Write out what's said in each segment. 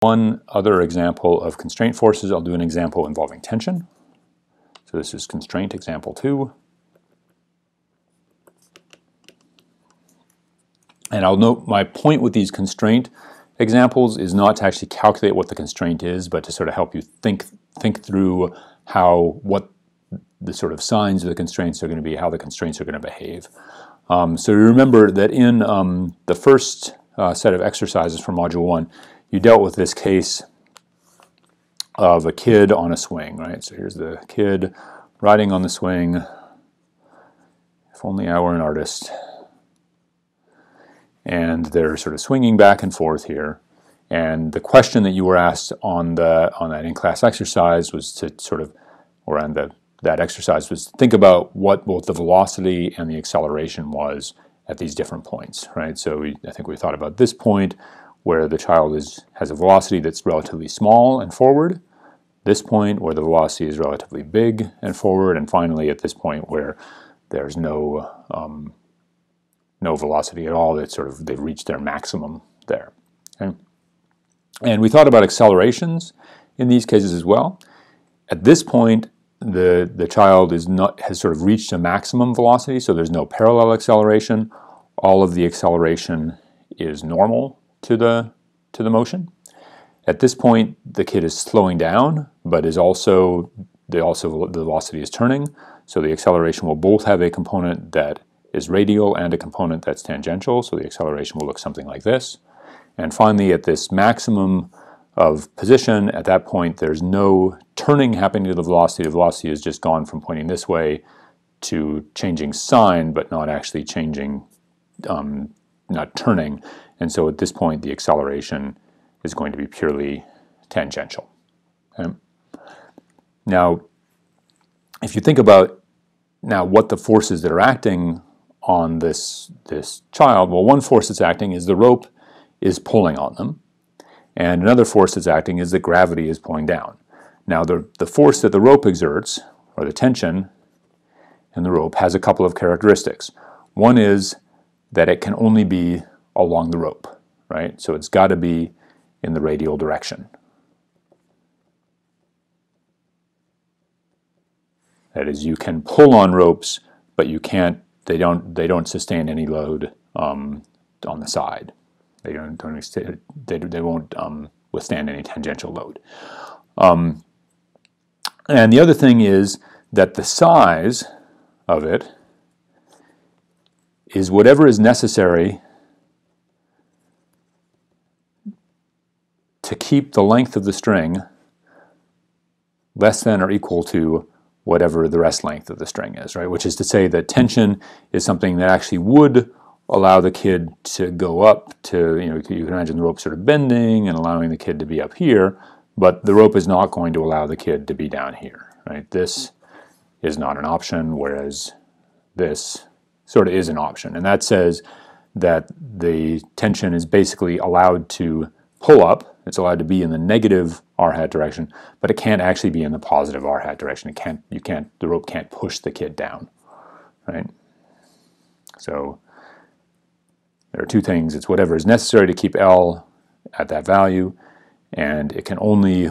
one other example of constraint forces. I'll do an example involving tension. So this is constraint example two. And I'll note my point with these constraint examples is not to actually calculate what the constraint is, but to sort of help you think think through how what the sort of signs of the constraints are going to be, how the constraints are going to behave. Um, so remember that in um, the first uh, set of exercises for Module 1, you dealt with this case of a kid on a swing, right? So here's the kid riding on the swing. If only I were an artist and they're sort of swinging back and forth here. And the question that you were asked on the on that in-class exercise was to sort of, or on the that exercise was to think about what both the velocity and the acceleration was at these different points, right? So we, I think we thought about this point where the child is has a velocity that's relatively small and forward, this point where the velocity is relatively big and forward, and finally at this point where there's no um, no velocity at all. That sort of they've reached their maximum there. Okay? And we thought about accelerations in these cases as well. At this point, the the child is not has sort of reached a maximum velocity, so there's no parallel acceleration. All of the acceleration is normal to the to the motion. At this point, the kid is slowing down, but is also the also the velocity is turning. So the acceleration will both have a component that is radial and a component that's tangential, so the acceleration will look something like this. And finally, at this maximum of position, at that point there's no turning happening to the velocity. The velocity has just gone from pointing this way to changing sign, but not actually changing, um, not turning. And so at this point, the acceleration is going to be purely tangential. Okay? Now, if you think about now what the forces that are acting on this, this child? Well, one force that's acting is the rope is pulling on them. And another force that's acting is that gravity is pulling down. Now, the, the force that the rope exerts, or the tension in the rope, has a couple of characteristics. One is that it can only be along the rope, right? So it's got to be in the radial direction. That is, you can pull on ropes, but you can't they don't they don't sustain any load um, on the side. They don't, don't they, they won't um, withstand any tangential load. Um, and the other thing is that the size of it is whatever is necessary to keep the length of the string less than or equal to whatever the rest length of the string is, right? Which is to say that tension is something that actually would allow the kid to go up to, you know, you can imagine the rope sort of bending and allowing the kid to be up here, but the rope is not going to allow the kid to be down here, right? This is not an option, whereas this sort of is an option. And that says that the tension is basically allowed to pull up, it's allowed to be in the negative r hat direction, but it can't actually be in the positive r hat direction. It can't, you can't, the rope can't push the kid down, right? So there are two things. It's whatever is necessary to keep L at that value, and it can only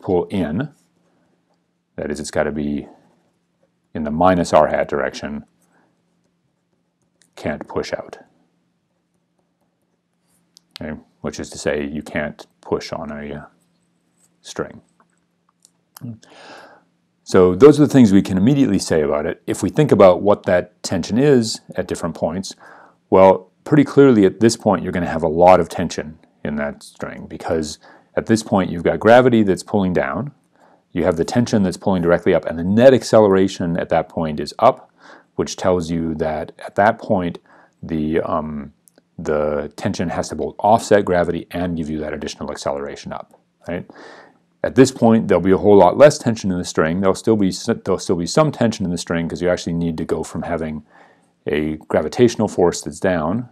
pull in. That is, it's got to be in the minus r hat direction, can't push out. Okay, which is to say you can't push on a uh, string. So those are the things we can immediately say about it. If we think about what that tension is at different points, well, pretty clearly at this point you're going to have a lot of tension in that string because at this point you've got gravity that's pulling down, you have the tension that's pulling directly up, and the net acceleration at that point is up, which tells you that at that point the um, the tension has to both offset gravity and give you that additional acceleration up. Right? At this point, there'll be a whole lot less tension in the string. There'll still be there'll still be some tension in the string because you actually need to go from having a gravitational force that's down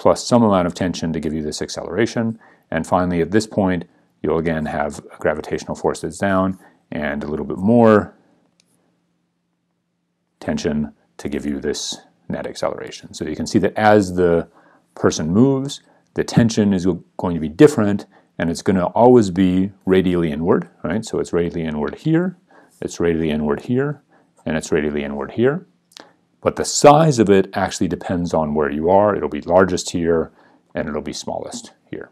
plus some amount of tension to give you this acceleration. And finally, at this point, you'll again have a gravitational force that's down and a little bit more tension to give you this net acceleration. So you can see that as the person moves, the tension is going to be different and it's going to always be radially inward, right? So it's radially inward here, it's radially inward here, and it's radially inward here. But the size of it actually depends on where you are. It'll be largest here and it'll be smallest here.